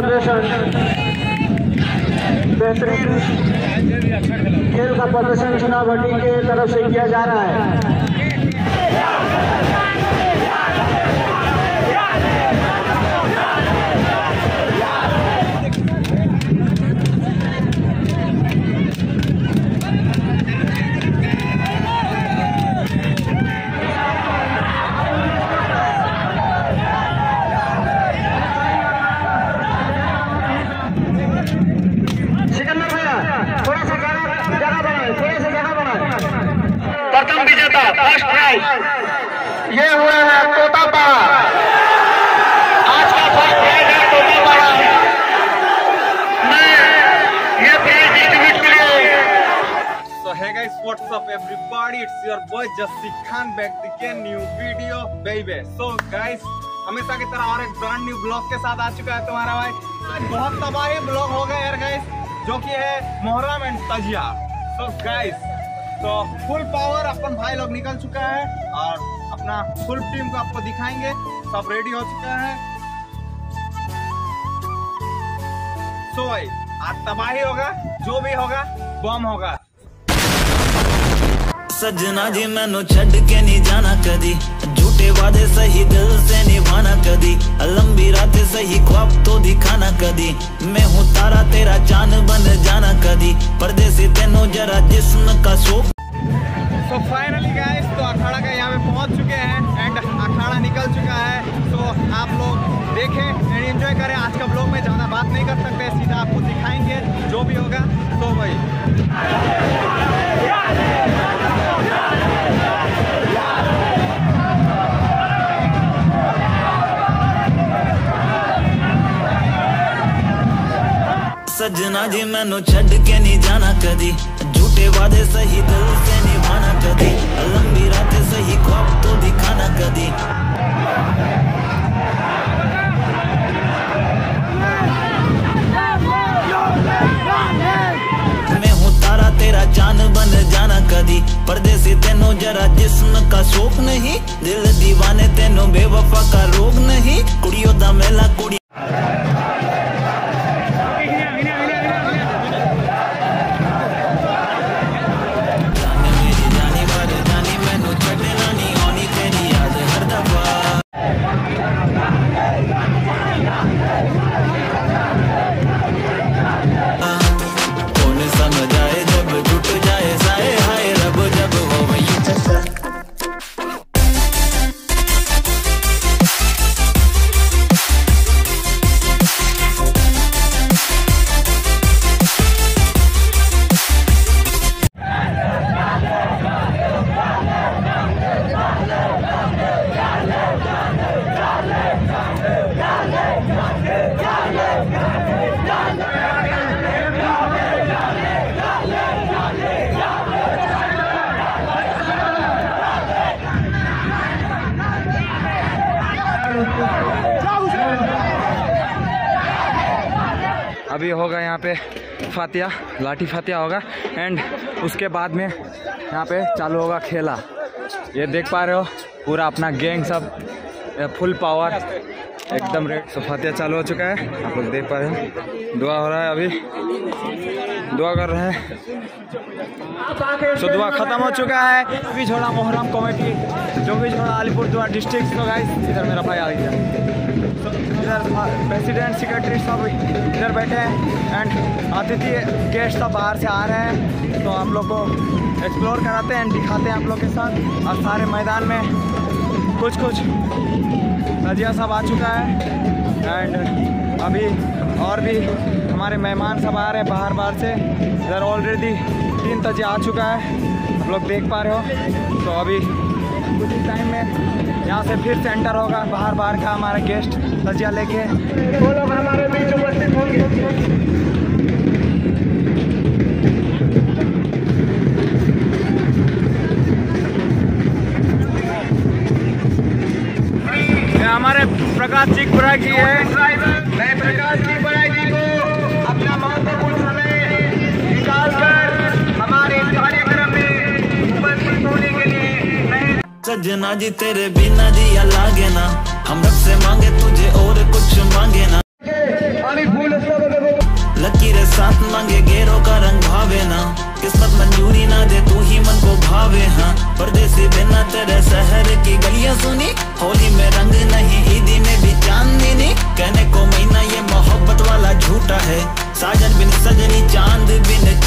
प्रदर्शन। बेहतरीन खेल का प्रदर्शन चुनाव भट्टी के तरफ़ से किया जा रहा है। Everybody? It's your boy Jassi Khan back again new video baby. So guys, हमेशा की तरह और एक ब्रांड न्यू ब्लॉग के साथ आ चुका है तुम्हारा भाई आज बहुत तबाही ब्लॉग हो गया यार गाइस जो कि है Muharram and tazia so guys तो फुल पावर अपन भाई लोग निकल चुका है और अपना फुल टीम को आपको दिखाएँगे सब रेडी हो चुका है सो भाई आज तबाही होगा जो भी होगा बम होगा सजना जी मैनू छड़ के नहीं जाना कदी झूठे वादे सही दिल से निभाना कदी लंबी रातें सही ख्वाब तो दिखाना कदी मैं हूँ तारा तेरा चाँद बन जाना कदी परदेसी तेनों जरा जिस्म का शोक तो फाइनली गाइस तो अखाड़ा का यहाँ पे पहुँच चुके हैं एंड अखाड़ा निकल चुका है। तो आप लोग देखें एंड एंजॉय करें। आज का ब्लॉग में ज़्यादा बात नहीं कर सकते, सीधा आपको दिखाएँगे जो भी होगा। तो भाई। सजना जी मैनू छड़ के नहीं जाना कदी झूठे वादे सही दिल से निभाना कदी लंबी रातें सही ख्वाब तो दिखाना कदी तारा बन जाना कदी परदेसी जरा जिस्म का शौक नहीं दिल दीवाने तेनों बेवफा का रोग नहीं कुड़ियों मेला कुड़ी लाठी फातिया होगा। एंड उसके बाद में यहाँ पे चालू होगा खेला। ये देख पा रहे हो, पूरा अपना गैंग सब फुल पावर एकदम रेड सो फातिया चालू हो चुका है। आप लोग देख पा रहे हो, दुआ हो रहा है अभी। दुआ कर रहे हैं। दुआ खत्म हो चुका है। भी छोड़ा मोहरम कमेटी, जो भी छोड़ा अलीपुर दुआ डिस्ट्रिक्ट इधर मेरा भाई आ गया। इधर प्रेसिडेंट सेक्रेटरी सब इधर बैठे हैं एंड अतिथि गेस्ट सब बाहर से आ रहे हैं। तो हम लोग को एक्सप्लोर कराते हैं, दिखाते हैं आप लोग के साथ। और सारे मैदान में कुछ कुछ नदिया सब आ चुका है। एंड अभी और भी हमारे मेहमान सब आ रहे हैं बाहर बाहर से। इधर ऑलरेडी तीन तजिया आ चुका है। आप लोग देख पा रहे हो। तो अभी कुछ ही टाइम में यहाँ से फिर से एंटर होगा, बाहर बाहर का हमारा गेस्ट तजिया लेके। हमारे बीच उपस्थित होंगे। हमारे प्रकाश जी बुरा की है। सजना जी, तेरे बिना दिया लागे ना। हम रब से मांगे, तुझे और कुछ मांगे ना। लकीरें साथ मांगे, गेरों का रंग भावे ना। किस्मत मंजूरी ना दे, तू ही मन को भावे हाँ। परदेसी बिना तेरे शहर की गलियाँ सुनी। होली में रंग नहीं, ईदी में भी चांदनी नहीं कहने को महीना, ये मोहब्बत वाला झूठा है। साजन बिन सजनी, चाँद बिन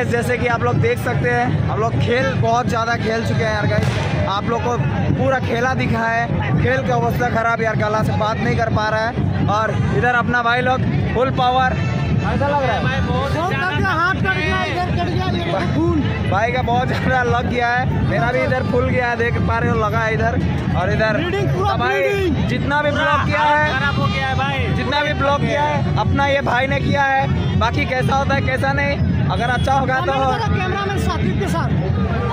गैस जैसे कि आप लोग देख सकते हैं हम लोग खेल बहुत ज़्यादा खेल चुके हैं यार गैस आप लोग को पूरा खेला दिखा है। खेल की अवस्था खराब यार गला से बात नहीं कर पा रहा है। और इधर अपना भाई लोग फुल पावर ऐसा लग रहा है। हाथ कट गया इधर कट गया भाई का बहुत ज़्यादा लग गया है। मेरा भी इधर फुल गया है देख पा रहे हो लगा है इधर। और इधर भाई जितना भी ब्लॉक किया है जितना भी ब्लॉक किया है अपना ये भाई ने किया है। बाकी कैसा होता है कैसा नहीं अगर अच्छा होगा तो कैमरामैन साथी के साथ।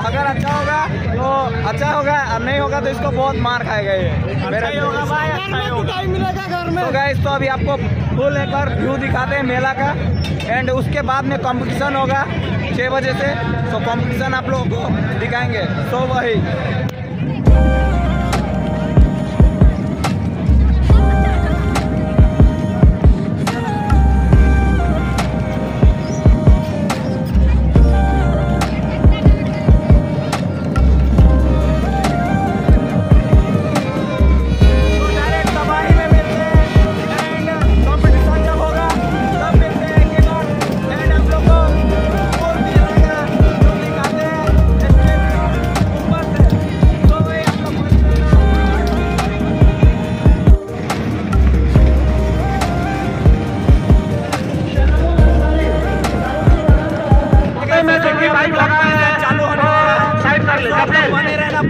अगर अच्छा होगा तो अच्छा होगा और नहीं होगा तो इसको बहुत मार खाएगा ये। मेरा होगा भाई अच्छा होगा। मिलेगा घर में। तो गाइस तो अभी आपको फुल एक बार व्यू दिखाते हैं मेला का। एंड उसके बाद में कंपटीशन होगा छः बजे से। तो कंपटीशन आप लोगों को दिखाएँगे। तो वही।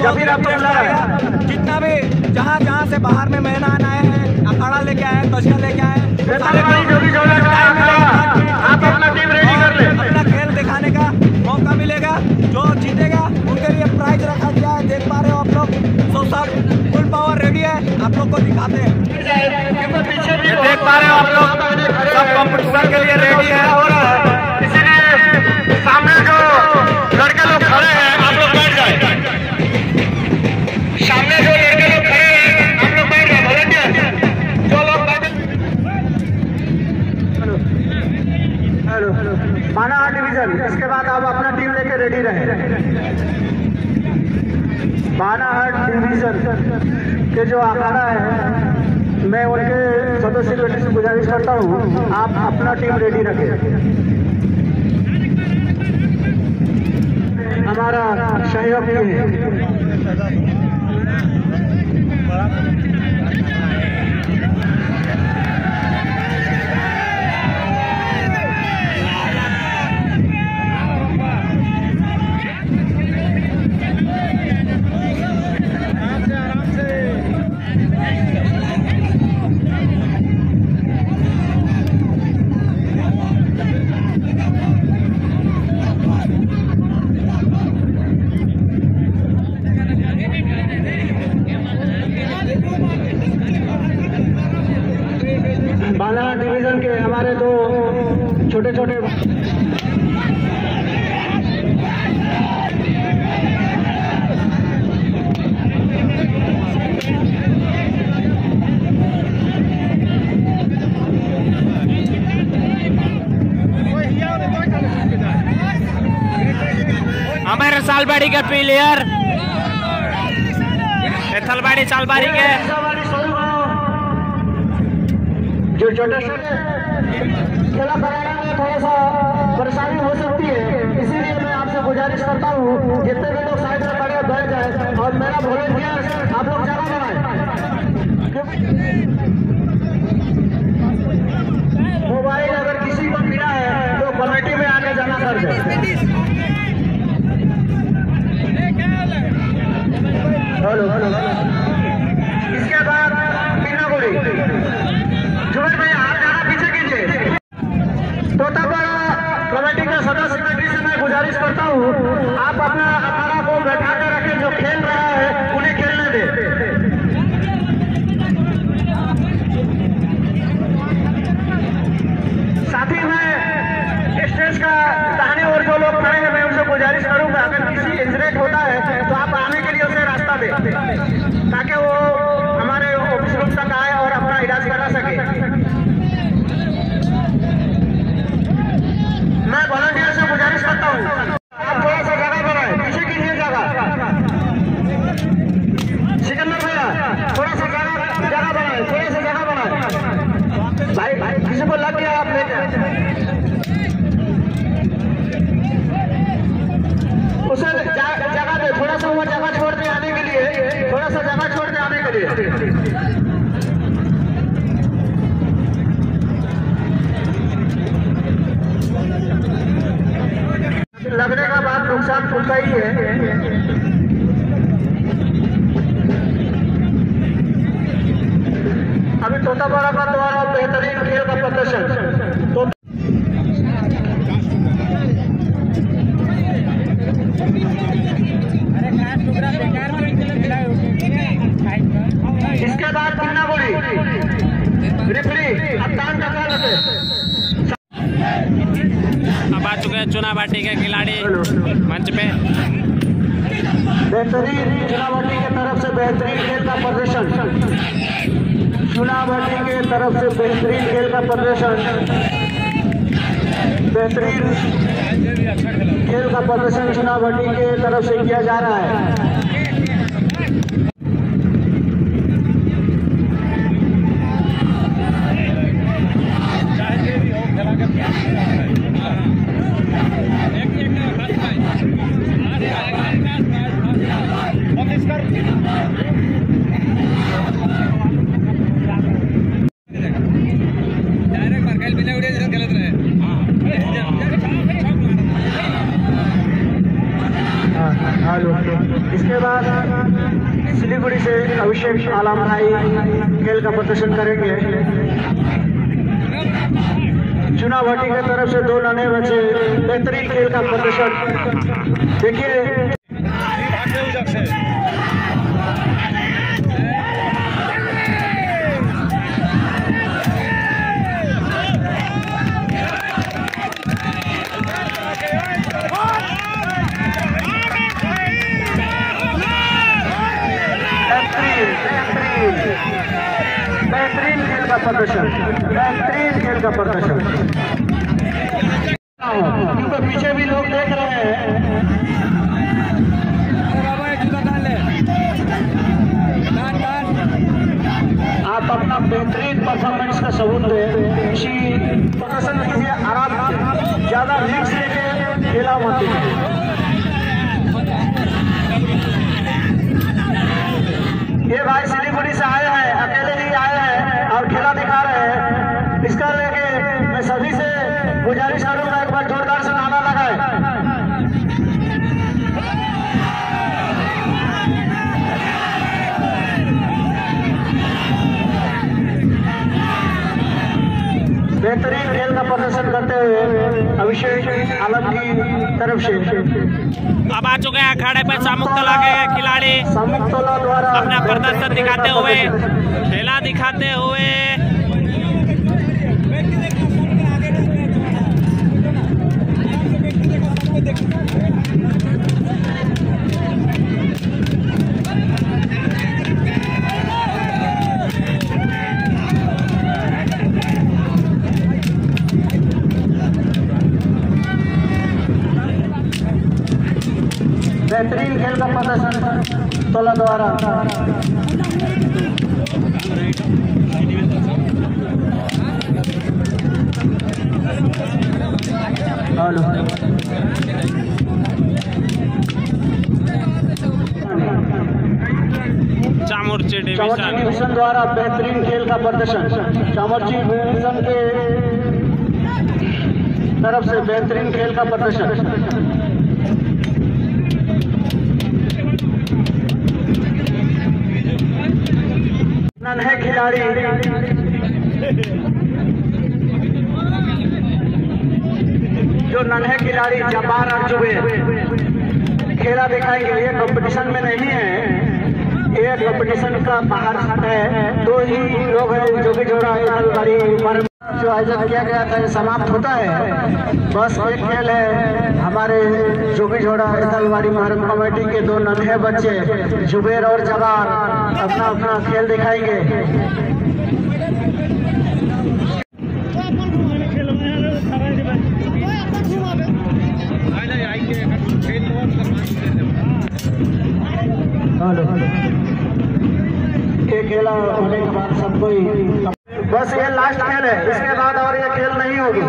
इंटरेस्ट लगा आएगा। जितना भी जहाँ जहाँ से बाहर में मेहमान आए हैं अखाड़ा लेके आए हैं तजिया लेके आए अपना टीम रेडी कर ले। अपना खेल दिखाने का मौका मिलेगा जो जीतेगा उनके लिए प्राइज रखा गया है देख पा रहे हो आप लोग। तो सब फुल पावर रेडी है आप लोग को दिखाते हैं। देख पा रहे हो आप लोग सब कंपटीशन के लिए रेडी है। रेडी रहे। बानाहट डिवीज़न के जो अखाड़ा है, मैं उनके सदस्य बेटी से गुजारिश करता हूँ, आप अपना टीम रेडी रखें। हमारा सहयोग है बाला डिवीज़न के हमारे दो छोटे छोटे हमारे सालबाड़ी के प्लेयर थलबाड़ी सालबाड़ी के। जो छोटे खेला परेशानी हो सकती है। इसीलिए मैं आपसे गुजारिश करता हूँ, जितने भी लोग साइड में खड़े बैठ जाए। और मेरा वॉलेंटियर आप लोग जगह बनाए मोबाइल अगर किसी को मिला है तो कमेटी में आके जमा कर दे हेलो हेलो इसके बाद मीना गोली जुबेर भैया आप जरा पीछे कीजिए तोतापाड़ा कमेटी के सदस्य कमेटी से मैं गुजारिश करता हूँ आप अपना अखाड़ा को बैठा कर रखें जो खेल रहा है उन्हें खेलने दें साथ ही मैं स्टेज का दाहिने ओर जो लोग खड़े हैं मैं उनसे गुजारिश करूँगा अगर किसी इंसिडेंट होता है तो आप आने के लिए उसे रास्ता दें ताकि वो हमारे ऑफ़िस रूम तक आए और अपना इलाज करा सके मैं वॉलंटियर से गुजारिश करता हूँ आप थोड़ा सा जगह बनाए पीछे कीजिए जगह सिकंदर भैया थोड़ा सा जगह जगह बनाए थोड़ा सा जगह बनाए भाई भाई किसी को लग गया आप लेके उसे जा- जगह दे थोड़ा सा वो जगह छोड़ दे आने के लिए थोड़ा सा जगह छोड़ दे आने लिए अभी तोतापाड़ा का द्वारा बेहतरीन खेल का प्रदर्शन तो इसके बाद पन्ना बोली। रिफरी अत्तान का काल अब आ चुके हैं चुना बाटी के खिलाड़ी मंच पे। बेहतरीन चुनावटी की तरफ़ से बेहतरीन खेल का प्रदर्शन। चुनावटी के तरफ़ से बेहतरीन खेल का प्रदर्शन। बेहतरीन खेल का प्रदर्शन चुनाव भट्टी के तरफ़ से किया जा रहा है हेलो इसके बाद सिलीगुड़ी से अभिषेक आलम भाई खेल का प्रदर्शन करेंगे। चुनाव वाटी की तरफ़ से दो लाने बचे बेहतरीन खेल का प्रदर्शन। देखिए प्रदर्शन। बेहतरीन खेल का प्रदर्शन। क्योंकि पीछे भी लोग देख रहे हैं। आप अपना बेहतरीन परफॉर्मेंस का सबूत दें। इसी प्रदर्शन कीजिए आराम ज़्यादा रिक्स लेके खेला मत दीजिए ये भाई सिलीगुड़ी से आए हैं अकेले नहीं आए हैं और खेला दिखा रहे हैं इसका लेके मैं सभी से गुजारिश करूँगा एक बार जोरदार से नारा लगाए बेहतरीन खेल का प्रदर्शन करते हुए अभिषेक आलम की तरफ़ से। अब आ चुके हैं अखाड़े पर सामुक तला के खिलाड़ी। सामुक द्वारा अपना प्रदर्शन दिखाते हुए खेला दिखाते हुए तोला द्वारा हेलो द्वारा बेहतरीन खेल का प्रदर्शन। चामरची डिवीज़न के तरफ़ से बेहतरीन खेल का प्रदर्शन। नन्हे खिलाड़ी? जो नन्हे खिलाड़ी जापान आ चुके खेला दिखाएँगे, ये कंपटीशन में नहीं है। ये कंपटीशन का बाहर है। दो ही लोग हैं, जो कि जोड़ा है जो आयोजन किया गया था, ये समाप्त होता है। बस एक खेल है। हमारे जोगी झोड़ा दलवाड़ी मुहर्रम कमेटी के दो नन्हे बच्चे, जुबेर और जवान, अपना अपना खेल दिखाएँगे। खेला होने के बाद बस ये लास्ट खेल है। इसके बाद और ये खेल नहीं होगी।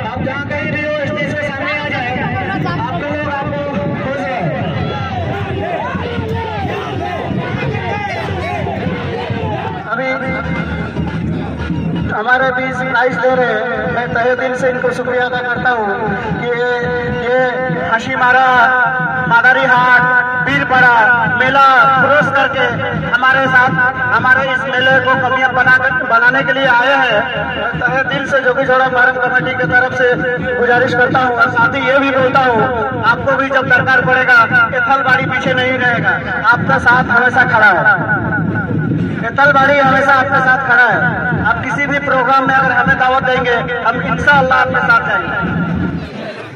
आप जहाँ कहीं भी हो के सामने आ जाए आप लोग आपको रहे हैं। अभी हमारे बीच प्राइज दे रहे हैं। मैं तहे दिल से इनको शुक्रिया अदा करता हूँ कि ये ये हँसी मारा मादारी हाट बीरपड़ा मेला क्रॉस करके हमारे साथ, हमारे इस मेले को कमियाँ बना बनाने के लिए आए हैं। दिल से जोगी जोड़ा मारम कमेटी की तरफ़ से गुजारिश करता हूँ और साथ ही ये भी बोलता हूँ, आपको भी जब दरकार पड़ेगा एथलबाड़ी पीछे नहीं रहेगा, आपका साथ हमेशा खड़ा है। एथलबाड़ी हमेशा आपके साथ खड़ा है। आप किसी भी प्रोग्राम में अगर हमें दावत देंगे, हम इंशाअल्लाह आपके साथ जाएँगे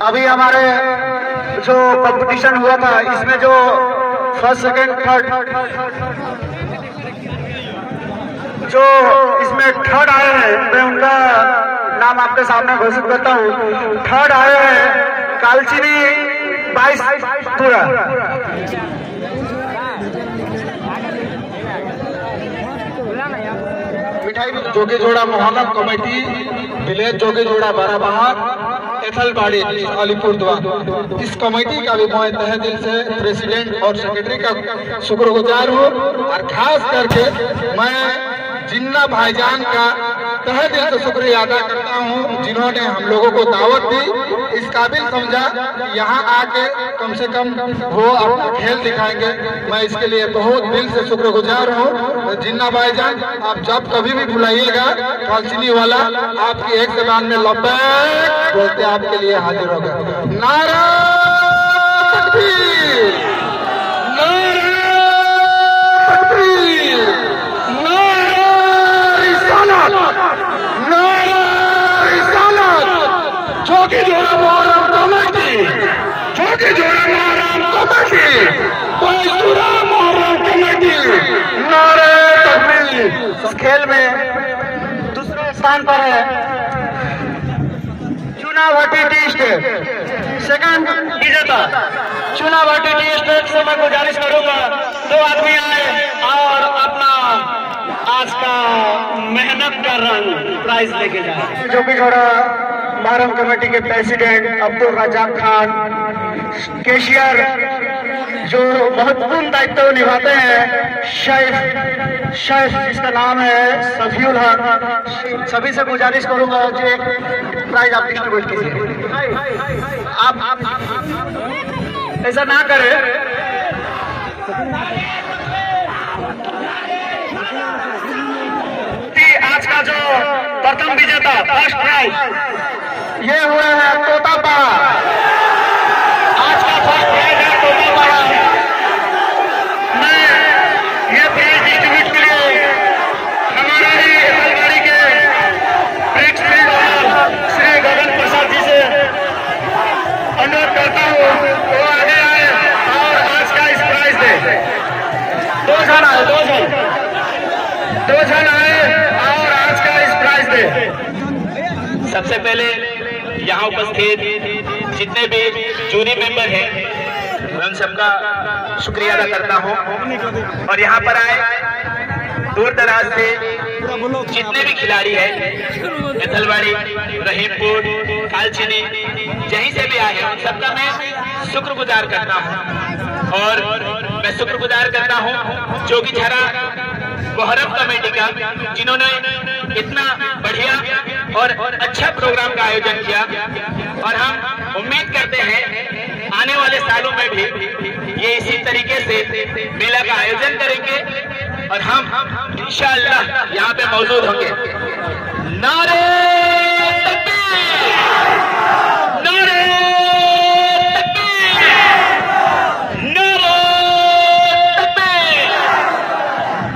अभी हमारे जो कंपटीशन हुआ था, इसमें जो फ़र्स्ट सेकंड थर्ड जो इसमें थर्ड आए हैं, मैं उनका नाम आपके सामने घोषित करता हूँ। थर्ड आए हैं, कालचिनी बाईस पूरा। मिठाई जोगी जोड़ा मोहल्ला कमेटी, विलेज जोगेजोड़ा बाराबहार, एथलबाड़ी अलीपुर द्वार इस कमेटी का भी मैं तहे दिल से प्रेसिडेंट और सेक्रेटरी का शुक्रगुजार हूँ और खास करके मैं जिन्ना भाईजान का तहे दिल से शुक्रिया अदा करता हूँ, जिन्होंने हम लोगों को दावत दी, इस काबिल समझा यहाँ आके कम से कम वो अपना खेल दिखाएँगे। मैं इसके लिए बहुत दिल से शुक्रगुजार हूँ। जिन्ना भाईजान, आप जब कभी भी बुलाइएगा, कालचिनी वाला, आपकी एक जबान में लब्बैक बोलते आपके लिए हाजिर होगा। नारा तकबीर नारा रिसालत नारा कमेटी नारे तकबीर खेल में दूसरे स्थान पर है। चुनाव टी स्टेट सेकंड विजेता। चुनाव टी स्टेट से मैं गुजारिश करूँगा। दो आदमी आए और अपना आज का मेहनत का रंग प्राइज लेके जाए जो भी थोड़ा मारम कमेटी के प्रेसिडेंट अब्दुल रजाक खान, केशियर, जो महत्वपूर्ण दायित्व निभाते हैं शेफ शेफ जिसका नाम है सफीउल हक। सभी से गुजारिश करूँगा जो एक प्राइज आप डिस्ट्रीब्यूट कीजिए आप ऐसा ना करें। आज का जो प्रथम विजेता फ़र्स्ट प्राइज ये हुए हैं तोतापाड़ा आज का फ़र्स्ट प्राइज है तोतापाड़ा मैं ये प्राइज डिस्ट्रीब्यूट के लिए हमारा ही रेलगाड़ी के ओनर श्री गगन प्रसाद जी से अनुरोध करता हूँ, वो आगे आए और आज का इस प्राइज दे। दो जन आए, दो जन दो जन आए और आज का इस प्राइज दे। सबसे पहले यहाँ उपस्थित जितने भी जूरी मेंबर हैं, मैं उन सबका शुक्रिया अदा करता हूँ। और यहाँ पर आए दूर दराज से जितने भी खिलाड़ी हैं एथलवाड़ी रहीमपुर, कालचिनी जहीं से भी आए हैं, उन सबका मैं शुक्रगुजार करता हूँ। और मैं शुक्रगुजार करता हूँ जोगी झरा मोहरम कमेटी का, जिन्होंने इतना बढ़िया और अच्छा प्रोग्राम का आयोजन किया। और हम उम्मीद करते हैं आने वाले सालों में भी ये इसी तरीके से मेला का आयोजन करेंगे और हम इंशाल्लाह यहाँ पे मौजूद होंगे। नारे तकबीर! नारे तकबीर!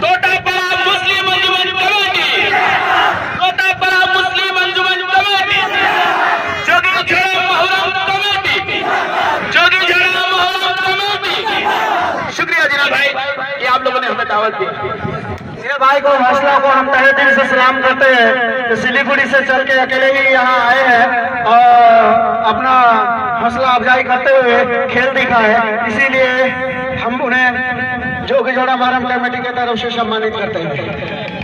तोटापड़ा मुस्लिम अंजुमन कमेटी तोटापड़ा मुस्लिम अंजुमन कमेटी जोगी झड़ा मोहरम कमेटी जोगी झड़ा मोहरम कमेटी शुक्रिया जिना भाई कि आप ये भाई को हौसला को हम तहे दिल से सलाम करते हैं तो सिलीगुड़ी से चल के अकेले ही यहाँ आए हैं और अपना हौसला अफजाई करते हुए खेल दिखा है। इसीलिए हम उन्हें जो कि जोड़ा मारम कमेटी के तरफ़ से सम्मानित करते हैं।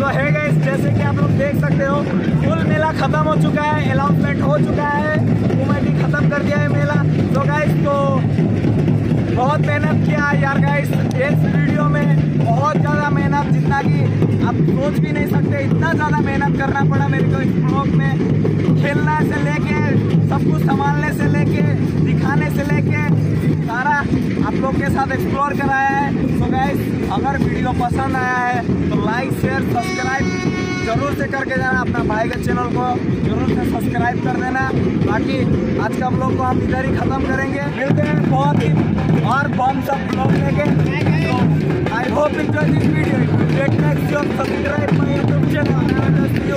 तो है गाइस जैसे कि आप लोग देख सकते हो फुल मेला खत्म हो चुका है अनाउंसमेंट हो चुका है कमेटी खत्म कर दिया है मेला। तो गाइस तो बहुत मेहनत किया है यार गाइस इस वीडियो में बहुत ज़्यादा मेहनत, जितना कि आप सोच भी नहीं सकते, इतना ज़्यादा मेहनत करना पड़ा मेरे को इस ब्लॉग में. खेलना से लेके, सब कुछ संभालने से लेके, दिखाने से लेके, सारा आप लोग के साथ एक्सप्लोर कराया है. तो गाइस अगर वीडियो पसंद आया है तो लाइक शेयर सब्सक्राइब ज़रूर से करके जाना अपना भाई के चैनल को। ज़रूर से सब्सक्राइब कर देना, बाकी आज का ब्लॉग को हम इधर ही खत्म करेंगे। मिलते हैं बहुत ही और बम सब ब्लॉग लेके। I hope enjoy this video let your subscribe my youtube channel. And I'll see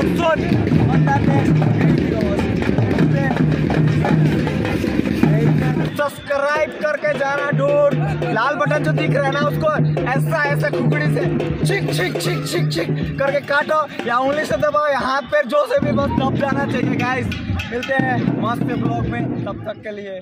subscribe करके जाना डूड लाल बटन जो दिख रहा है ना, उसको ऐसा ऐसा खुकड़ी से छिक छिक छिक छिक छिक करके काटो या उंगली से दबाओ या हाथ पैर जो से भी बस दब जाना चाहिए गाइस मिलते हैं मस्त ब्लॉग में, तब तक के लिए।